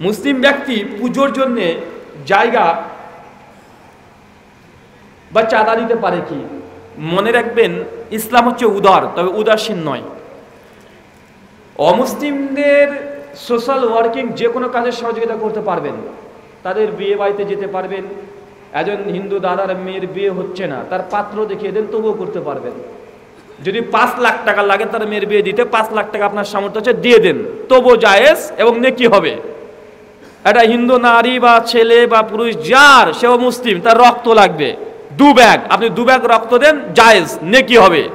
মুসলিম ব্যক্তি পুজোর জন্যে জায়গা বা চাঁদা দিতে পারে কি? মনে রাখবেন, ইসলাম হচ্ছে উদার, তবে উদাসীন নয়। অমুসলিমদের সোশ্যাল ওয়ার্কিং যে কোনো কাজে সহযোগিতা করতে পারবেন। তাদের বিয়ে বাড়িতে যেতে পারবেন। একজন হিন্দু দাদার মেয়ের বিয়ে হচ্ছে না, তার পাত্র দেখিয়ে দেন, তবুও করতে পারবেন। যদি পাঁচ লাখ টাকা লাগে তার মেয়ের বিয়ে দিতে, পাঁচ লাখ টাকা আপনার সামর্থ্য আছে, দিয়ে দেন। তবুও জায়েজ এবং নেকি হবে। একটা হিন্দু নারী বা ছেলে বা পুরুষ, যার, সেও মুসলিম, তার রক্ত লাগবে। দু ব্যাগ। আপনি দু ব্যাগ রক্ত দেন, জায়েজ, নেকি হবে।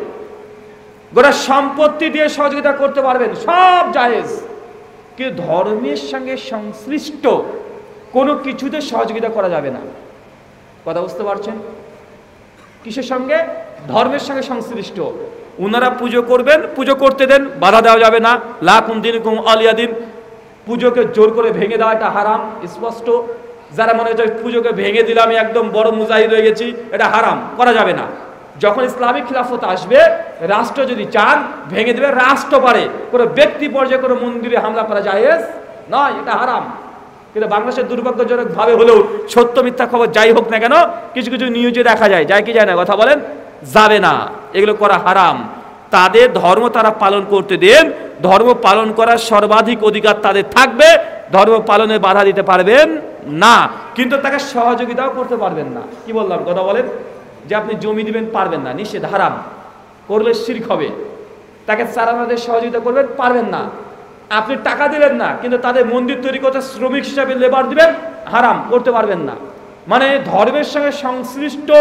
গোটা সম্পত্তি দিয়ে সহযোগিতা করতে পারবেন, সব জায়েজ। কিন্তু ধর্মের সঙ্গে সংশ্লিষ্ট কোনো কিছুতে সহযোগিতা করা যাবে না। কথা বুঝতে পারছেন? কিসের সঙ্গে? ধর্মের সঙ্গে সংশ্লিষ্ট। ওনারা পুজো করবেন, পুজো করতে দেন, বাধা দেওয়া যাবে না। লাকুন দিন কুম আলিয়া দিন। পুজোকে জোর করে ভেঙে দেওয়া এটা হারাম, স্পষ্ট। যারা মনে হচ্ছে পুজোকে ভেঙে দিলে আমি একদম বড় মুজাহিদ হয়ে গেছি, এটা হারাম, করা যাবে না। যখন ইসলামিক খিলাফত আসবে, রাষ্ট্র যদি চান, ভেঙে দেবে, রাষ্ট্র পারে। কোনো ব্যক্তি পর্যায়ে কোনো মন্দিরে হামলা করা যায় নয়, এটা হারাম। কিন্তু বাংলাদেশের দুর্ভাগ্যজনক ভাবে হলেও সত্য মিথ্যা খবর যাই হোক না কেন, কিছু কিছু নিউজে দেখা যায় যায় কি যায় না, কথা বলেন? যাবে না। এগুলো করা হারাম। তাদের ধর্ম তারা পালন করতে দেন ধর্ম পালন করার সর্বাধিক অধিকার তাদের থাকবে। ধর্ম পালনে বাধা দিতে পারবেন না। কিন্তু তাকে সহযোগিতাও করতে পারবেন না। কি বললাম? কথা বলেন? যে আপনি জমি দিবেন, পারবেন না। নিষেধ, হারাম। করলে শির্ক হবে। তাকে চারানাদের সহযোগিতা করবেন, পারবেন না। আপনি টাকা দিলেন না, কিন্তু তাদের মন্দির তৈরি করতে শ্রমিক হিসাবে লেবার দিবেন, হারাম। করতে পারবেন না। মানে ধর্মের সঙ্গে সংশ্লিষ্ট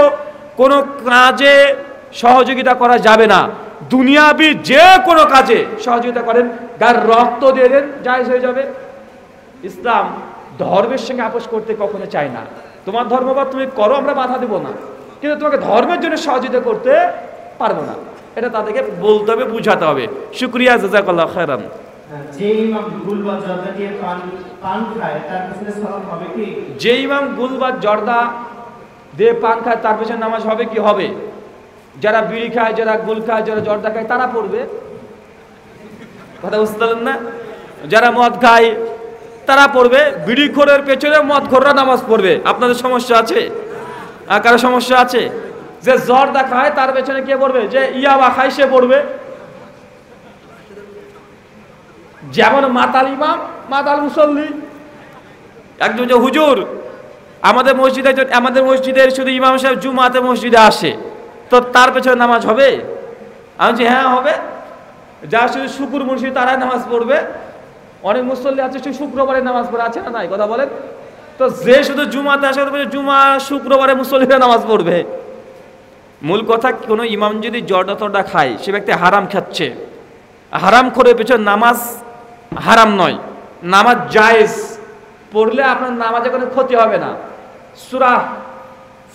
কোনো কাজে সহযোগিতা করা যাবে না। দুনিয়াবি যে কোনো কাজে সহযোগিতা করেন যার রক্ত দিয়ে দেন জায়জ হয়ে যাবে। ইসলাম ধর্মের সঙ্গে আপোষ করতে কখনো চায় না। তোমার ধর্ম বা তুমি করো আমরা বাধা দেবো না। কিন্তু তোমাকে ধর্মের জন্য সহযোগিতা করতে পারব না। এটা তাদেরকে বলতে হবে বুঝাতে হবে। শুক্রিয়া জাজাকাল্লাহ খায়রান। যে ইমাম গুল বা জর্দা দিয়ে পান পান খায় তার পিছনে সালাম হবে কি? যে ইমাম গুল বা জর্দা দিয়ে পান খায় তার পেছনে নামাজ হবে কি? হবে। যারা বিড়ি খায়, যারা গুল খায়, যারা জর্দা খায়, তারা পড়বে। কথা বুঝতে পারলেন না? যারা মদ খায়, তারা পড়বে। বিড়ি খোরের পেছনে মদ খোররা নামাজ পড়বে। আপনাদের সমস্যা আছে? আর কারও সমস্যা আছে? যে জর্দা খায়, তার পেছনে কে পড়বে? যে ইয়াবা খায়, সে পড়বে। যেমন মাতাল ইমাম, মাতাল মুসল্লি। একজন যে হুজুর, আমাদের মসজিদে আমাদের মসজিদের শুধু ইমাম সাহেব জুমাতে মসজিদে আসে। তো তার পেছনে নামাজ হবে? আমি বলছি হ্যাঁ হবে। যা শুধু শুকুর মুন্সি তারাই নামাজ পড়বে। অনেক মুসল্লি আছে শুধু শুক্রবারে নামাজ পড়ে, আছে না নাই? কথা বলেন। তো যে শুধু জুমাতে আসে জুমা, শুক্রবারে মুসল্লিরা নামাজ পড়বে। মূল কথা, কোনো ইমাম যদি জর্দা তর্দা খায়, সে ব্যক্তি হারাম খাচ্ছে। হারাম করে পেছনে নামাজ হারাম নয়। নামাজ জায়েজ। পড়লে আপনার নামাজে কোনো ক্ষতি হবে না। সুরা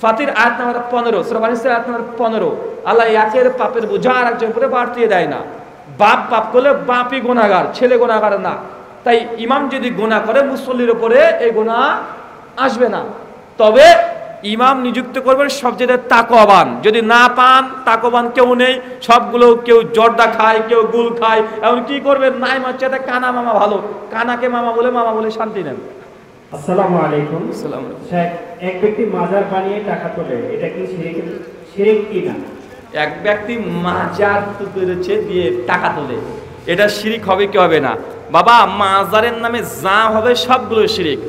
ফাতির আয়াত নাম্বার পনেরো, সুরা বানিসের আয়াত নাম্বার পনেরো। আল্লাহ একের পাপের বোঝা আর একজন উপরে বাড়তিয়ে দেয় না। বাপ পাপ করলে বাপই গোনাগার ছেলে গোনাগার না। তাই ইমাম যদি গোনা করে, মুসল্লির উপরে এই গোনা আসবে না। তবে ইমাম নিযুক্ত করবেন সব সবচেয়ে তাকওয়াবান। যদি না পান, তাকওয়াবান কেউ নেই, সবগুলো কেউ জর্দা খায়, কেউ গুল খায়। এখন কি করবেন? নাই মাচ্ছে কানা মামা ভালো। কানাকে মামা বলে মামা বলে শান্তি নেন। আসসালামু আলাইকুম। আসসালামু আলাইকুম। এক ব্যক্তি মাজার বানিয়ে টাকা তোলে এটা কি শিরিক? শিরিক কি না? এক ব্যক্তি মাজার করেছে দিয়ে টাকা তোলে এটা শিরিক হবে কি হবে না? বাবা মাজারের নামে যা হবে সবগুলো শিরিক।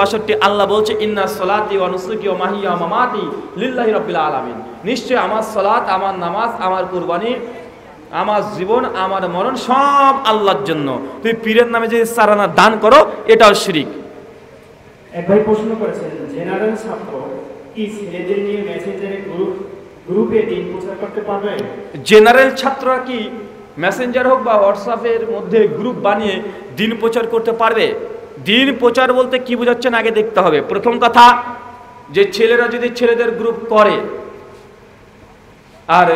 বাষট্টি আল্লাহ বলছে ইন্না সলাতি ও নুসুকি ও মাহিয়া মামাতি লিল্লাহি রব্বিল আলামিন। নিশ্চয় আমার সলাত আমার নামাজ আমার কুরবানি আমার জীবন আমার মরণ সব আল্লাহর জন্য। তুই পীরের নামে যে সারানা দান করো এটাও শিরিক। এক ভাই প্রশ্ন করেছেন, জেনারেল ছাত্র কি ছেলেদের নিয়ে মেসেঞ্জারে গ্রুপ গ্রুপে দিন প্রচার করতে পারবে? জেনারেল ছাত্ররা কি মেসেঞ্জার হোক বা হোয়াটসঅ্যাপের মধ্যে গ্রুপ বানিয়ে দিন প্রচার করতে পারবে? দিন প্রচার বলতে কি বোঝাচ্ছেন আগে দেখতে হবে। প্রথম কথা, যে ছেলেরা যদি ছেলেদের গ্রুপ করে, আর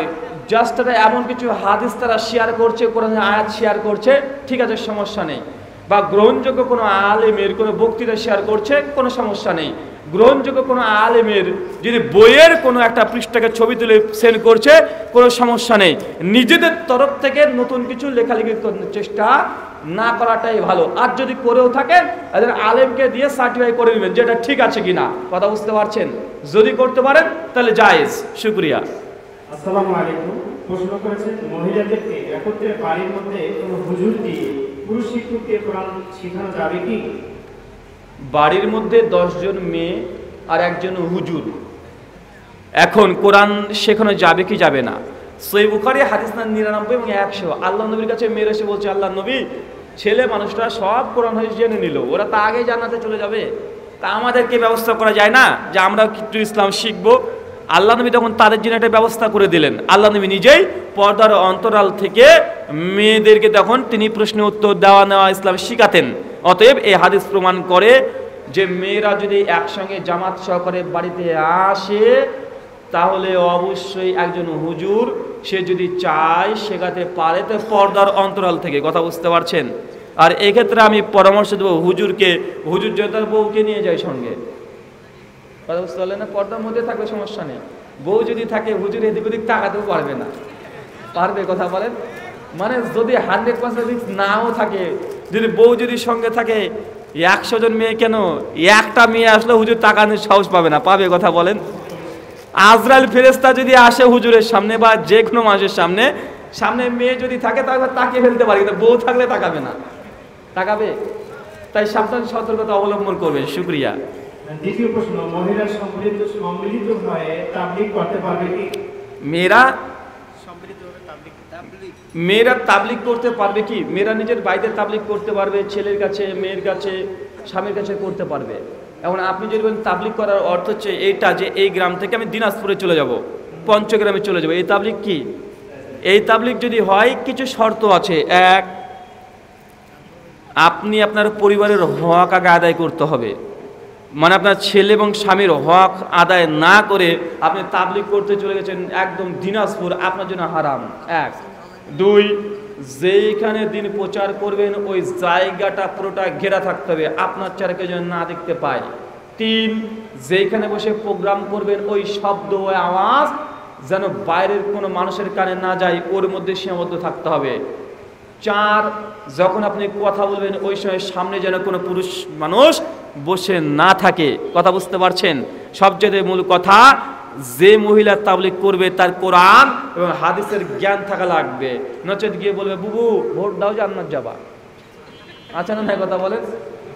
জাস্ট তারা এমন কিছু হাদিস তারা শেয়ার করছে কোনো আয়াত শেয়ার করছে, ঠিক আছে, সমস্যা নেই। বা গ্রহণযোগ্য কোনো আলেমের কোনো বক্তৃতা শেয়ার করছে, কোনো সমস্যা নেই। গ্রহণযোগ্য কোনো আলেমের যদি বইয়ের কোনো একটা পৃষ্ঠাকে ছবি তুলে সেন্ড করছে, কোনো সমস্যা নেই। নিজেদের তরফ থেকে নতুন কিছু লেখালেখি চেষ্টা না করাটাই ভালো। আর যদি করেও থাকেন তাদের আলেমকে দিয়ে সার্টিফাই করে নেবেন যে এটা ঠিক আছে কিনা। কথা বুঝতে পারছেন? যদি করতে পারেন, তাহলে জায়েজ। শুক্রিয়া। আসসালামু আলাইকুম। প্রশ্ন করেছেন, মহিলাদেরকে একত্রে বাড়ির মধ্যে কোনো হুজুর দিয়ে যাবে কি? বাড়ির মধ্যে দশজন মেয়ে আর একজন হুজুর। এখন কোরআন শেখানো যাবে কি যাবে না? সই বুখারি, হাদিস না নিরানব্বই এবং একশো। আল্লাহ নবীর কাছে মেয়ের এসে বলছে, আল্লাহ নবী, ছেলে মানুষরা সব কোরআন হাদিস জেনে নিল। ওরা তা আগে জানাতে চলে যাবে। তা আমাদেরকে ব্যবস্থা করা যায় না যে আমরা কিছু ইসলাম শিখব আল্লাহ নবী তখন তাদের জন্য একটা ব্যবস্থা করে দিলেন। আল্লাহ নবী নিজেই পর্দার অন্তরাল থেকে মেয়েদেরকে তখন তিনি প্রশ্ন উত্তর দেওয়া নেওয়া ইসলাম শিখাতেন। অতএব এই হাদিস প্রমাণ করে যে মেয়েরা যদি একসঙ্গে জামাত সহকারে বাড়িতে আসে, তাহলে অবশ্যই একজন হুজুর, সে যদি চায় শেখাতে পারে, তো পর্দার অন্তরাল থেকে। কথা বুঝতে পারছেন? আর এক্ষেত্রে আমি পরামর্শ দেবো হুজুরকে। হুজুর যদি তার বউকে নিয়ে যায় সঙ্গে। কথা বুঝতে পারলেন না পর্দার মধ্যে থাকলে সমস্যা নেই। বউ যদি থাকে, হুজুর এদিক ওদিক তাকাতেও পারবে না। পারবে কথা বলেন? মানে যদি হান্ড্রেড পার্সেন্ট নাও থাকে, যদি বউ যদি সঙ্গে থাকে, একশো জন মেয়ে কেন? একটা মেয়ে আসলে হুজুর তাকানোর সাহস পাবে না। পাবে কথা বলেন? আজরাইল ফেরেস্তা যদি আসে হুজুরের সামনে বা যে কোনো মানুষের সামনে সামনে মেয়ে যদি থাকে, তাহলে তাকিয়ে ফেলতে পারে, কিন্তু বউ থাকলে তাকাবে না। তাকাবে? তাই সাবধান, সতর্কতা অবলম্বন করবে। শুক্রিয়া। দ্বিতীয় প্রশ্ন মহিলা সম্মিলিত সম্মিলিত হয়ে তাবলিগ করতে পারবে কি? মেয়েরা মেয়েরা তাবলিক করতে পারবে কি? মেয়েরা নিজের বাড়িতে তাবলিক করতে পারবে ছেলের কাছে মেয়ের কাছে স্বামীর কাছে করতে পারবে। এখন আপনি যদি বলেন তাবলিক করার অর্থ হচ্ছে এইটা যে এই গ্রাম থেকে আমি দিনাজপুরে চলে যাব পঞ্চগ্রামে চলে যাব এই তাবলিক কি? এই তাবলিক যদি হয় কিছু শর্ত আছে। এক আপনি আপনার পরিবারের হক আগে আদায় করতে হবে। মানে আপনার ছেলে এবং স্বামীর হক আদায় না করে আপনি তাবলিক করতে চলে গেছেন একদম দিনাজপুর, আপনার জন্য হারাম। এক। দুই, যেইখানে দিন প্রচার করবেন, ওই জায়গাটা পুরোটা ঘেরা থাকতে হবে, আপনার চারকে যেন না দেখতে পায়। তিন, যেইখানে বসে প্রোগ্রাম করবেন, ওই শব্দ ওই আওয়াজ যেন বাইরের কোনো মানুষের কানে না যায়, ওর মধ্যে সীমাবদ্ধ থাকতে হবে। চার, যখন আপনি কথা বলবেন, ওই সময় সামনে যেন কোনো পুরুষ মানুষ বসে না থাকে। কথা বুঝতে পারছেন? সবচেয়ে মূল কথা, যে মহিলা তাবলিক করবে তার কোরআন এবং হাদিসের জ্ঞান থাকা লাগবে। নচেত গিয়ে বলবে, বুবু, ভোট দাও জান্নাত যাবা। আচ্ছা না কথা বলেন।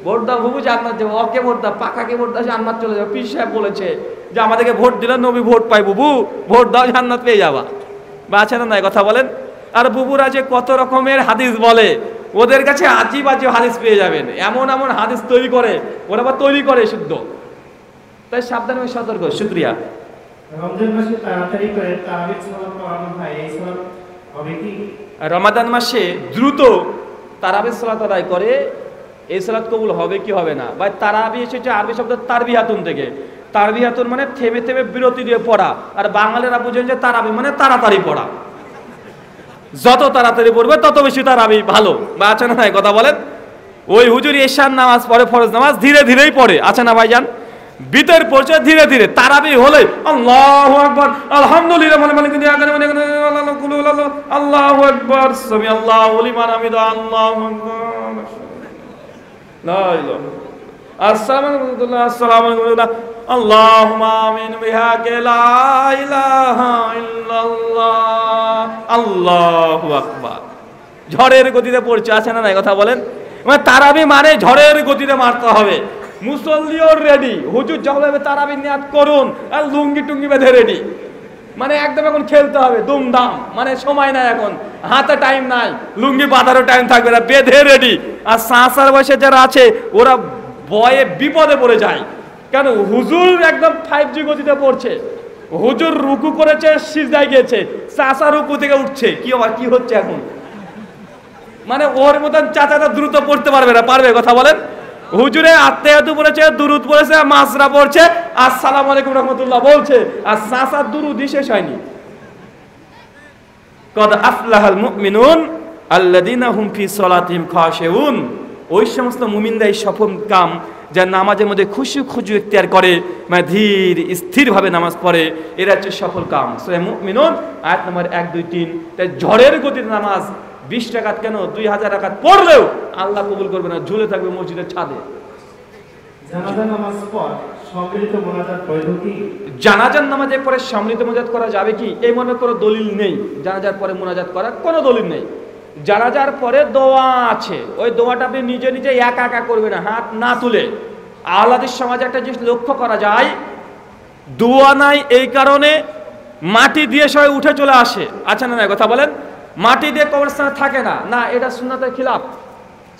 ভোট দাও, বুবু, জান্নাত যাব। ওকে ভোট দাও পাকাকে ভোট দাও, জান্নাত চলে যাবে। পীর সাহেব বলেছে যে, আমাদেরকে ভোট দিলে নবী ভোট পাই বুবু। ভোট দাও, জান্নাত পেয়ে যাবা। বা আছে না কথা বলেন? আর বুবুরা যে কত রকমের হাদিস বলে। ওদের কাছে আজীব আজীব হাদিস পেয়ে যাবেন। এমন এমন হাদিস তৈরি করে ওরা আবার তৈরি করে শুদ্ধ। তাই সাবধান সতর্ক শুক্রিয়া। রমাদান মাসে দ্রুত তারাবি সালাত আদায় করে এই সালাত কবুল হবে কি হবে না? বা তারাবি এসেছে আরবি শব্দ তারবি হাতুন থেকে। তারবি হাতুন মানে থেমে থেমে বিরতি দিয়ে পড়া। আর বাঙালিরা বুঝেন যে তারাবি মানে তাড়াতাড়ি পড়া। যত তাড়াতাড়ি পড়বে, তত বেশি তারাবি ভালো। বা আছে না ভাই কথা বলেন? ওই হুজুর এশার নামাজ পড়ে, ফরজ নামাজ ধীরে ধীরেই পড়ে। আছে না ভাইজান? বিতের পড়ছে ধীরে ধীরে, তারাবি হলে আল্লাহু আকবার, আলহামদুলিল্লাহ মানে মানে কিন্তু আগানে মানে আল্লাহ আকবার সামি আল্লাহু লিমান হামিদা, আল্লাহু আকবার, লা ইলাহা আসসালামু আলাইকুম আসসালামু আলাইকুম আল্লাহুম্মা আমিন বিহাকে লা ইলাহা ইল্লাল্লাহ। আল্লাহু আকবার। ঝড়ের গতিতে পড়ছে, আছে না নাই কথা বলেন? মানে তারাবি মানে ঝড়ের গতিতে মারতে হবে। মুসল্লিও রেডি হুজুর যখন তারাবি নিয়াত করুন আর লুঙ্গি টুঙ্গি বেঁধে রেডি মানে একদম এখন খেলতে হবে, দুমদাম। মানে সময় নাই এখন। হাতে টাইম নাই। লুঙ্গি বাঁধারও টাইম থাকবে না, বেঁধে রেডি আর সাঁসার বয়সে যারা আছে, ওরা ভয়ে বিপদে পড়ে যায়। কেন হুজুর একদম ফাইভ জি গতিতে পড়ছে? হুজুর রুকু করেছে, সিজদায় গিয়েছে চাষা রুকু থেকে উঠছে। কি আবার কি হচ্ছে এখন? মানে ওর মতন চাচাটা দ্রুত পড়তে পারবে না। পারবে, কথা বলেন? হুজুরে আত্মায়াতু বলেছে দুরুদ পড়েছে, মাসরা পড়ছে। আসসালামু আলাইকুম রহমতুল্লাহ বলছে, আর চাচার দুরুদই শেষ হয়নি। কদ আফলাহাল মুমিনুন আল্লাযীনা হুম ফি সলাতিহিম খাশিউন। ওই সমস্ত মুমিনরাই সফল কাম যা নামাজের মধ্যে খুশি খুজু ইখতিয়ার করে মানে ধীর স্থিরভাবে নামাজ পড়ে এরা হচ্ছে সফল কাম। সূরা মুমিনুন আয়াত নম্বর এক দুই তিন। তাই ঝড়ের গতিতে নামাজ বিশ টাকাত কেন? দুই হাজার টাকাত পড়লেও আল্লাহ কবুল করবে না ঝুলে থাকবে মসজিদের ছাদে। জানাজার নামাজের পরে সম্মিলিত মোনাজাত করা যাবে কি? এই মনে কোনো দলিল নেই। জানাজার পরে মোনাজাত করার কোনো দলিল নেই। জানাজার পরে দোয়া আছে। ওই দোয়াটা আপনি নিজে নিজে একা একা করবেন হাত না তুলে। আহ্লাদের সমাজে একটা জিনিস লক্ষ্য করা যায়, দোয়া নাই এই কারণে মাটি দিয়ে সবাই উঠে চলে আসে। আচ্ছা না না, কথা বলেন। মাটি দিয়ে কবরস্থানে থাকে না। না, এটা সুন্নাতের খিলাফ।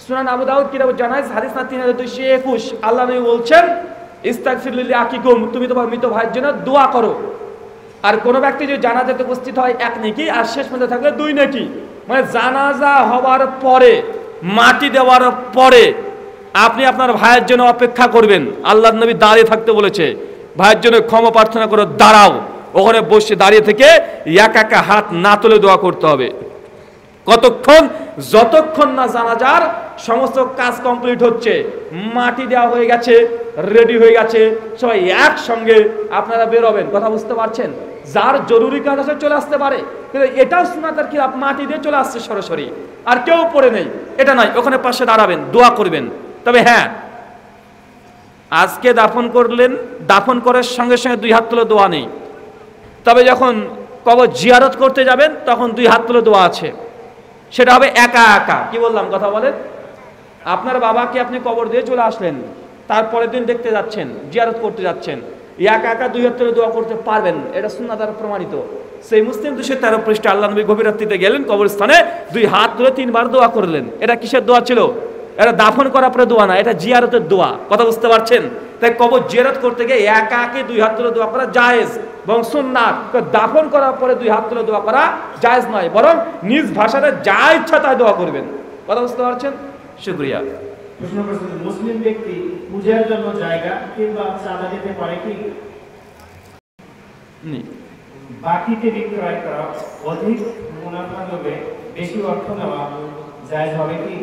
সুনান আবু দাউদ কিতাব জানাইস হাদিস না তিন হাজার দুইশো একুশ। আল্লাহ নবী বলছেন ইস্তাগফিরুল্লি আকিকুম তুমি তোমার মৃত ভাইয়ের জন্য দোয়া করো। আর কোনো ব্যক্তি যদি জানাজাতে উপস্থিত হয়, এক নেকি, আর শেষ মধ্যে থাকলে দুই নেকি। মানে জানাজা হওয়ার পরে, মাটি দেওয়ার পরে আপনি আপনার ভাইয়ের জন্য অপেক্ষা করবেন। আল্লাহ নবী দাঁড়িয়ে থাকতে বলেছে, ভাইয়ের জন্য ক্ষমা প্রার্থনা করে, দাঁড়াও। ওখানে বসে দাঁড়িয়ে থেকে এক একা হাত না তুলে দোয়া করতে হবে। কতক্ষণ? যতক্ষণ না জানাজার সমস্ত কাজ কমপ্লিট হচ্ছে, মাটি দেওয়া হয়ে গেছে রেডি হয়ে গেছে, সবাই একসঙ্গে আপনারা বেরোবেন কথা বুঝতে পারছেন? যার জরুরি কাজ আছে চলে আসতে পারে। কিন্তু এটাও শোনাতার কি মাটি দিয়ে চলে আসছে সরাসরি। আর কেউ পড়ে নেই। এটা নয়, ওখানে পাশে দাঁড়াবেন, দোয়া করবেন। তবে হ্যাঁ আজকে দাফন করলেন, দাফন করার সঙ্গে সঙ্গে দুই হাত তুলে দোয়া নেই। তবে যখন কবর জিয়ারত করতে যাবেন, তখন দুই হাত তুলে দোয়া আছে। সেটা হবে একা একা। কি বললাম কথা বলেন আপনার বাবাকে আপনি কবর দিয়ে চলে আসলেন তারপরের দিন দেখতে যাচ্ছেন, জিয়ারত করতে যাচ্ছেন। একা একা দুই হাত দোয়া করতে পারবেন এটা সুন্না দ্বারা প্রমাণিত। সেই মুসলিম দুশো তেরো পৃষ্ঠে আল্লাহ নবী গভীর রাত্রিতে গেলেন, কবরস্থানে দুই হাত তুলে তিনবার দোয়া করলেন। এটা কিসের দোয়া ছিল? এটা দাফন করার পরে দোয়া না, এটা জিয়ারতের দোয়া। কথা বুঝতে পারছেন? তাই কবর জিয়ারত করতে গিয়ে একা একে দুই হাত তুলে দোয়া করা জায়েজ এবং সুন্নাত দাফন করার পরে দুই হাত তুলে দোয়া করা জায়েজ নয়, বরং নিজ ভাষাতে যা ইচ্ছা তাই দোয়া করবেন। কথা বুঝতে পারছেন? শুক্রিয়া। মুসলিম ব্যক্তি পূজার জন্য জায়গা কিংবা চাঁদা দিতে পারে কি? বাকিতে বিক্রয় করা অধিক মুনাফা লোভে বেশি অর্থ নেওয়া জায়জ হবে কি?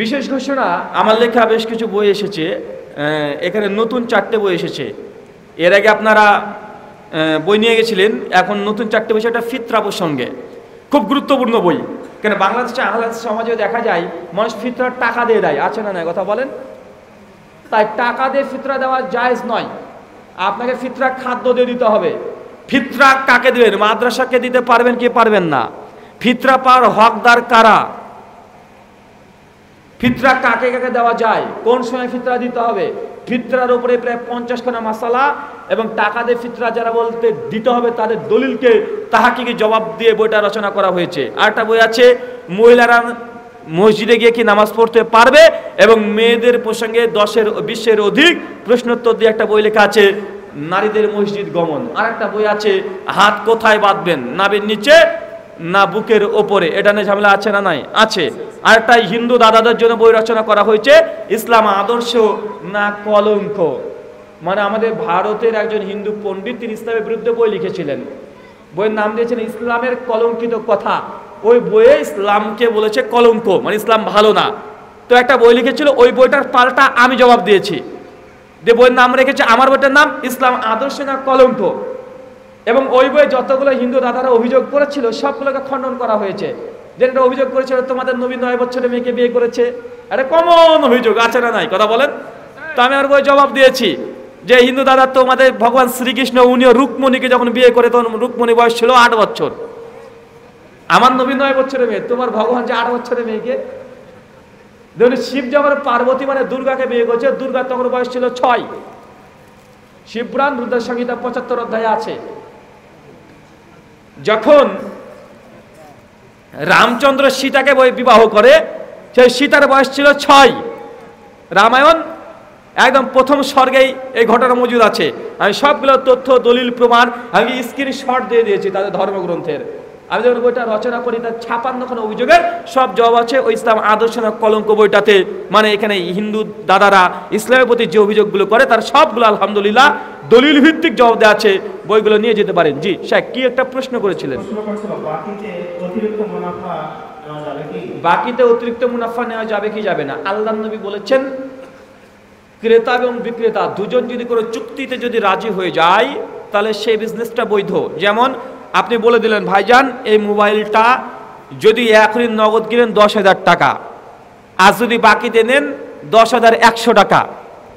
বিশেষ ঘোষণা আমার লেখা বেশ কিছু বই এসেছে এখানে নতুন চারটে বই এসেছে। এর আগে আপনারা বই নিয়ে গেছিলেন এখন নতুন চারটে বই একটা ফিতরা প্রসঙ্গে খুব গুরুত্বপূর্ণ বই। কেন বাংলাদেশে আহ্লাদ সমাজে দেখা যায় মানুষ ফিতরার টাকা দিয়ে দেয়। আছে না না কথা বলেন। তাই টাকা দিয়ে ফিতরা দেওয়া জায়েজ নয়। আপনাকে ফিতরা খাদ্য দিয়ে দিতে হবে। ফিতরা কাকে দেবেন? মাদ্রাসাকে দিতে পারবেন কি পারবেন না? ফিতরা পার হকদার কারা? ফিতরা কাকে কাকে দেওয়া যায়? কোন সময় ফিতরা দিতে হবে? ফিতরার উপরে প্রায় পঞ্চাশ খানা মাসালা এবং টাকা দিয়ে ফিতরা যারা বলতে দিতে হবে তাদের দলিলকে তাহাকে জবাব দিয়ে বইটা রচনা করা হয়েছে। আর একটা বই আছে, মহিলারা মসজিদে গিয়ে কি নামাজ পড়তে পারবে? এবং মেয়েদের প্রসঙ্গে দশের বিশ্বের অধিক প্রশ্নোত্তর দিয়ে একটা বই লেখা আছে, নারীদের মসজিদ গমন। আর একটা বই আছে, হাত কোথায় বাঁধবেন? নাবের নিচে না বুকের ওপরে? এটা নিয়ে ঝামেলা আছে না নাই? আছে। আর একটা হিন্দু দাদাদের জন্য বই রচনা করা হয়েছে, ইসলাম আদর্শ না কলঙ্ক? মানে আমাদের ভারতের একজন হিন্দু পণ্ডিত তিনি ইসলামের বিরুদ্ধে বই লিখেছিলেন। বইয়ের নাম দিয়েছেন, ইসলামের কলঙ্কিত কথা। ওই বইয়ে ইসলামকে বলেছে কলঙ্ক মানে ইসলাম ভালো না। তো একটা বই লিখেছিল, ওই বইটার পাল্টা আমি জবাব দিয়েছি। যে বইয়ের নাম রেখেছে, আমার বইটার নাম ইসলাম আদর্শ না কলঙ্ক। এবং ওই বইয়ে যতগুলো হিন্দু দাদারা অভিযোগ করেছিল, সবগুলোকে খণ্ডন করা হয়েছে। যেটা অভিযোগ করেছিল, তোমাদের নবী নয় বছরের মেয়েকে বিয়ে করেছে। আরে কমন অভিযোগ, আছে না নাই? কথা বলেন। তো আমি আর বই জবাব দিয়েছি যে, হিন্দু দাদা, তোমাদের ভগবান শ্রীকৃষ্ণ, উনিও রুকমণিকে যখন বিয়ে করে, তখন রুকমণি বয়স ছিল আট বছর। আমার নবী নয় বছরের মেয়ে, তোমার ভগবান যে আট বছরের মেয়েকে? দেখুন, শিব যখন পার্বতী মানে দুর্গাকে বিয়ে করছে, দুর্গা তখন বয়স ছিল ছয়। শিবপুরাণ রুদ্র সংহিতা পঁচাত্তর অধ্যায়ে আছে। যখন রামচন্দ্র সীতাকে বিবাহ করে, সেই সীতার বয়স ছিল ছয়। রামায়ণ একদম প্রথম স্বর্গেই এই ঘটনা মজুদ আছে। আমি সবগুলো তথ্য, দলিল, প্রমাণ, আমি স্ক্রিনশট দিয়ে দিয়েছি তাদের ধর্মগ্রন্থের। আমি যখন বইটা রচনা করি তার ছাপান্নখানা অভিযোগের সব জবাব আছে। ওই ইসলাম আদর্শ কলঙ্ক বইটাতে মানে এখানে হিন্দু দাদারা ইসলামের প্রতি যে অভিযোগগুলো করে তার সবগুলো আলহামদুলিল্লাহ দলিল ভিত্তিক জবাব দেওয়া আছে। বইগুলো নিয়ে যেতে পারেন। জি শেখ কি একটা প্রশ্ন করেছিলেন? বাকিতে অতিরিক্ত মুনাফা নেওয়া যাবে কি? বাকিতে অতিরিক্ত মুনাফা নেওয়া যাবে কি যাবে না? আল্লাহ নবী বলেছেন ক্রেতা এবং বিক্রেতা দুজন যদি কোনো চুক্তিতে যদি রাজি হয়ে যায় তাহলে সেই বিজনেসটা বৈধ। যেমন আপনি বলে দিলেন, ভাইজান, এই মোবাইলটা যদি এখনই নগদ কিনেন দশ হাজার টাকা, আর যদি বাকিতে নেন দশ হাজার একশো টাকা,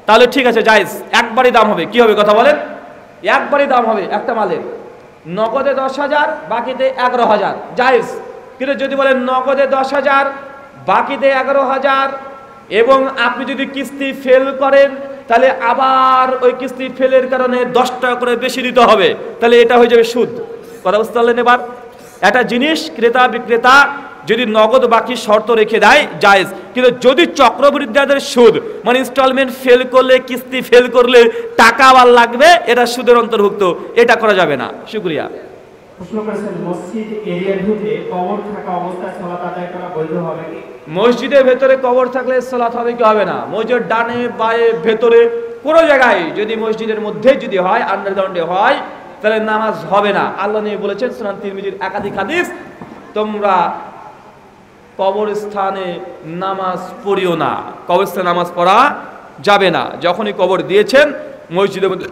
তাহলে ঠিক আছে, জায়েজ, একবারই দাম হবে। কি হবে কথা বলেন? একবারই দাম হবে একটা মালের। নগদে দশ হাজার, বাকিতে এগারো হাজার, জায়েজ। কিন্তু যদি বলেন নগদে দশ হাজার, বাকিতে এগারো হাজার, এবং আপনি যদি কিস্তি ফেল করেন, তাহলে আবার ওই কিস্তি ফেলের কারণে দশ টাকা করে বেশি দিতে হবে। তাহলে এটা হয়ে যাবে সুদ। কথা বুঝতে পারলেন এবার? একটা জিনিস ক্রেতা বিক্রেতা যদি নগদ বাকি শর্ত রেখে দেয় জায়েজ। কিন্তু যদি চক্রবৃদ্ধি চক্রবৃদ্ধিদের সুদ মানে ইনস্টলমেন্ট ফেল করলে কিস্তি ফেল করলে টাকা আবার লাগবে এটা সুদের অন্তর্ভুক্ত। এটা করা যাবে না। শুক্রিয়া। মসজিদের ভেতরে কবর থাকলে সালাত হবে কি হবে না? মসজিদের ডানে বায়ে ভেতরে কোনো জায়গায় যদি মসজিদের মধ্যে যদি হয় আন্ডারগ্রাউন্ডে হয় তাহলে নামাজ হবে না। আল্লাহ নিয়ে বলেছেন সুনান তিরমিজির একাধিক হাদিস, তোমরা কবরস্থানে নামাজ পড়িও না। কবরস্থানে নামাজ পড়া যাবে না। যখনই কবর দিয়েছেন, মসজিদের মধ্যে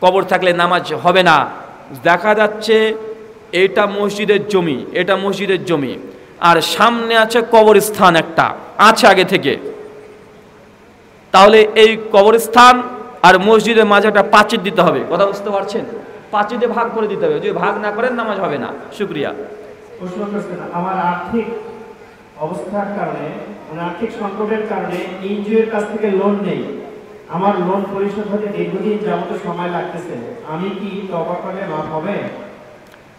কবর থাকলে নামাজ হবে না। দেখা যাচ্ছে এটা মসজিদের জমি, এটা মসজিদের জমি। আর সামনে আছে কবরস্থান একটা, আছে আগে থেকে। তাহলে এই কবরস্থান আর মসজিদের মাঝে একটা পাঁচির দিতে হবে। কথা বুঝতে পারছেন? পাঁচিরে ভাগ করে দিতে হবে যদি ভাগ না করেন নামাজ হবে না শুক্রিয়া। আমার আর্থিক অবস্থার কারণে মানে আর্থিক সংকটের কারণে এনজিওর কাছ থেকে লোন নেই। আমার লোন পরিশোধ হতে দীর্ঘদিন যাবত সময় লাগতেছে। আমি কি তবা করলে মাফ হবে?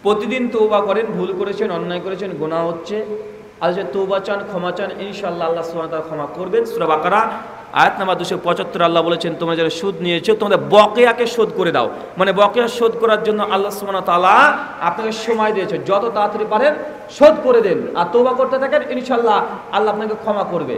প্রতিদিন তৌবা করেন ভুল করেছেন অন্যায় করেছেন গোনা হচ্ছে। আর যে তৌবা চান ক্ষমা চান ইনশাল্লাহ আল্লাহ তাআলা ক্ষমা করবেন। সূরা বাকারা আয়াত নাম্বার দুশো পঁচাত্তর আল্লাহ বলেছেন, তোমরা যারা সুদ নিয়েছো, তোমাদের বকেয়াকে শোধ করে দাও। মানে বকেয়া শোধ করার জন্য আল্লাহ সুমান তালা আপনাকে সময় দিয়েছে। যত তাড়াতাড়ি পারেন, শোধ করে দেন। আর তোবা করতে থাকেন ইনশাল্লাহ আল্লাহ আপনাকে ক্ষমা করবে।